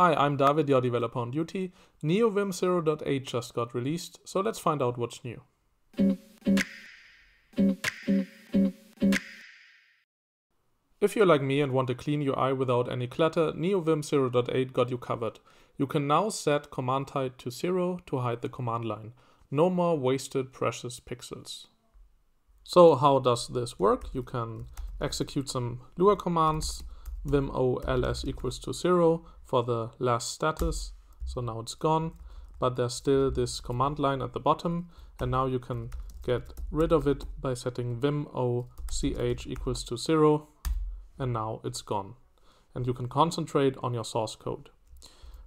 Hi, I'm David, your developer on duty. NeoVim 0.8 just got released, so let's find out what's new. If you're like me and want a clean UI without any clutter, NeoVim 0.8 got you covered. You can now set command height to 0 to hide the command line. No more wasted precious pixels. So how does this work? You can execute some Lua commands, vim o ls equals to 0 for the last status. So now it's gone, but there's still this command line at the bottom. And now you can get rid of it by setting vim o ch equals to 0. And now it's gone. And you can concentrate on your source code.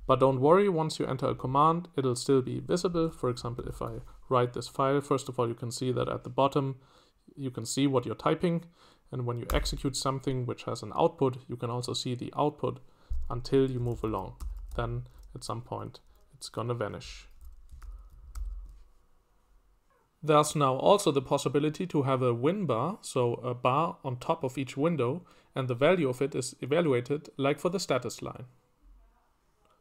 But don't worry, once you enter a command, it'll still be visible. For example, if I write this file, first of all, you can see that at the bottom, you can see what you're typing. And when you execute something which has an output, you can also see the output until you move along. Then at some point, it's gonna vanish. There's now also the possibility to have a win bar, so a bar on top of each window, and the value of it is evaluated like for the status line.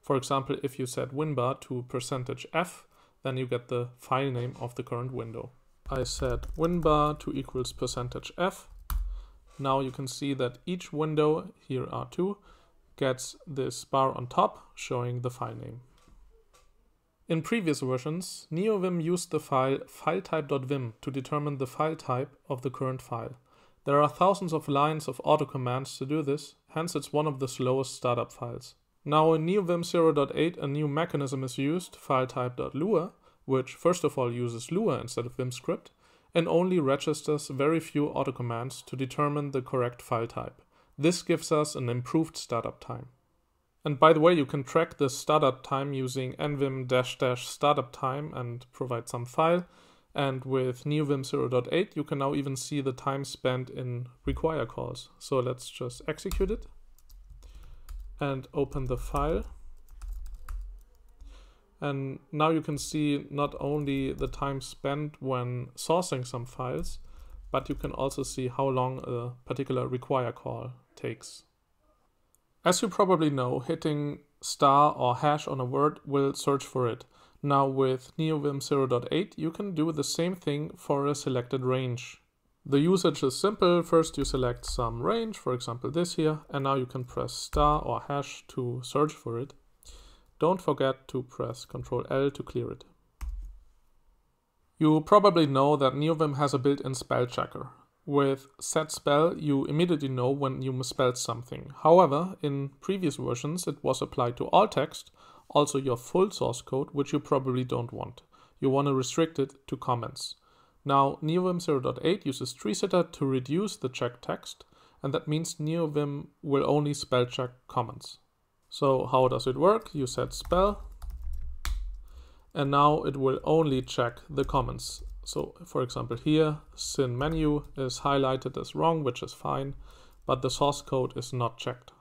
For example, if you set winbar to percentage %f, then you get the file name of the current window. I set winbar to equals percentage %f, now you can see that each window, here are two, gets this bar on top showing the file name. In previous versions, NeoVim used the file filetype.vim to determine the file type of the current file. There are thousands of lines of auto commands to do this, hence it's one of the slowest startup files. Now in NeoVim 0.8 a new mechanism is used, filetype.lua, which first of all uses Lua instead of VimScript, and only registers very few autocommands to determine the correct file type. This gives us an improved startup time. And by the way, you can track the startup time using nvim dash dash startup time and provide some file. And with neovim 0.8, you can now even see the time spent in require calls. So let's just execute it and open the file. And now you can see not only the time spent when sourcing some files, but you can also see how long a particular require call takes. As you probably know, hitting star or hash on a word will search for it. Now with NeoVim 0.8 you can do the same thing for a selected range. The usage is simple, first you select some range, for example this here, and now you can press star or hash to search for it. Don't forget to press Ctrl L to clear it. You probably know that NeoVim has a built-in spell checker. With set spell, you immediately know when you misspelled something. However, in previous versions, it was applied to all text, also your full source code, which you probably don't want. You want to restrict it to comments. Now, NeoVim 0.8 uses TreeSitter to reduce the checked text, and that means NeoVim will only spell check comments. So how does it work? You set spell and now it will only check the comments. So for example here, sin menu is highlighted as wrong, which is fine, but the source code is not checked.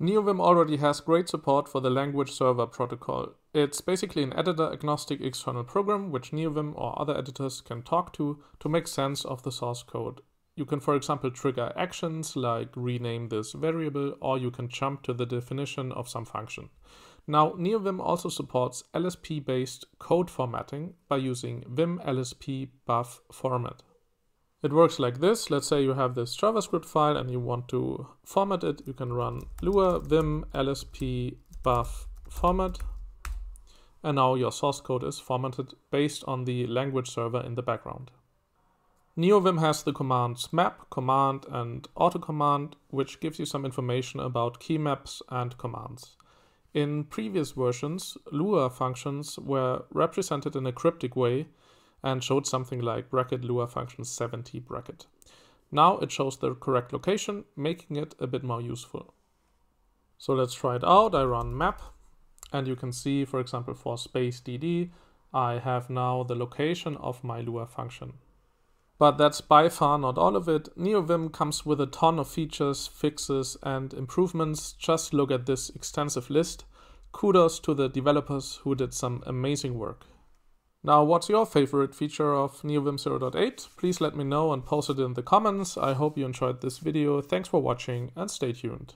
NeoVim already has great support for the language server protocol. It's basically an editor agnostic external program which NeoVim or other editors can talk to to make sense of the source code you can, for example, trigger actions like rename this variable, or you can jump to the definition of some function. Now, NeoVim also supports LSP-based code formatting by using vim lsp buf format. It works like this. Let's say you have this JavaScript file and you want to format it. You can run lua vim lsp buf format. And now your source code is formatted based on the language server in the background. NeoVim has the commands map, command, and autocommand, which gives you some information about key maps and commands. In previous versions, Lua functions were represented in a cryptic way and showed something like bracket Lua function 70 bracket. Now it shows the correct location, making it a bit more useful. So let's try it out. I run map and you can see, for example, for space dd, I have now the location of my Lua function. But that's by far not all of it. NeoVim comes with a ton of features, fixes, and improvements. Just look at this extensive list. Kudos to the developers who did some amazing work. Now, what's your favorite feature of NeoVim 0.8? Please let me know and post it in the comments. I hope you enjoyed this video. Thanks for watching and stay tuned.